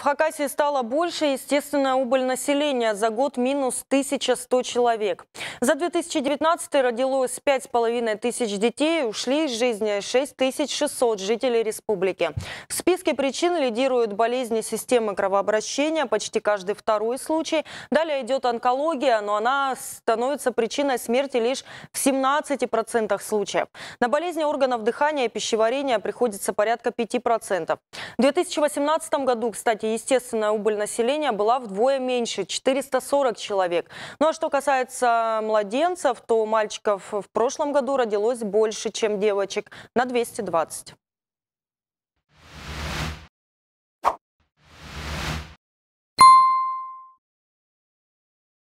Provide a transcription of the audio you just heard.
В Хакасии стало больше, естественная убыль населения. За год минус 1100 человек. За 2019 родилось 5,5 тысяч детей, ушли из жизни 6600 жителей республики. В списке причин лидируют болезни системы кровообращения, почти каждый второй случай. Далее идет онкология, но она становится причиной смерти лишь в 17% случаев. На болезни органов дыхания и пищеварения приходится порядка 5%. В 2018 году, кстати, естественная убыль населения была вдвое меньше – 440 человек. Ну а что касается младенцев, то мальчиков в прошлом году родилось больше, чем девочек – на 220.